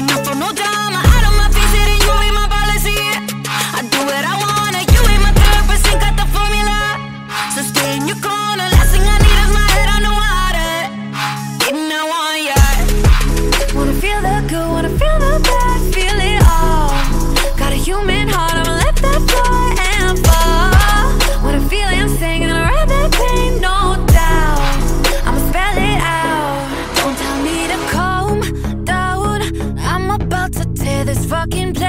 Enough of no drama. walking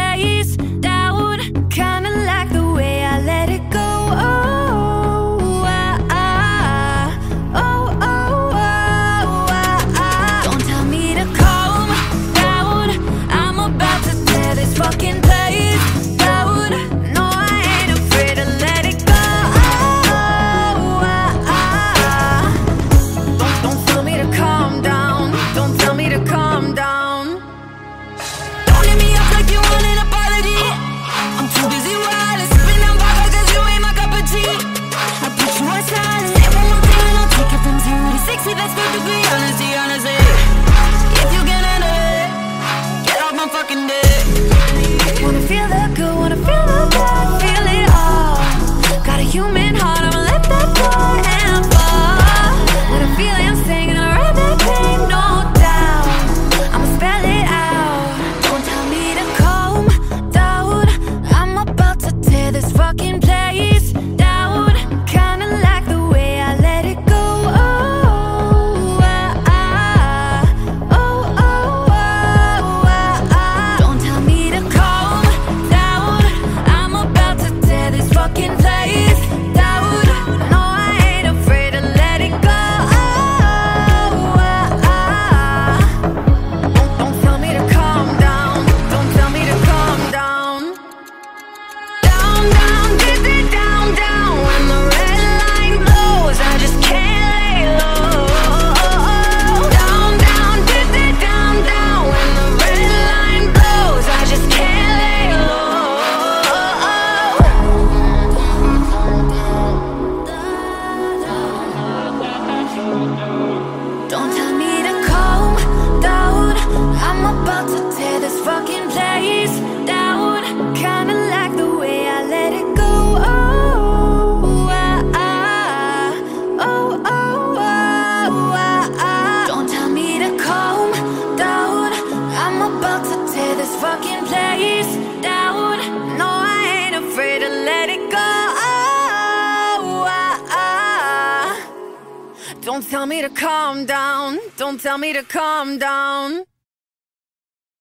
Don't tell me to calm down. Don't tell me to calm down.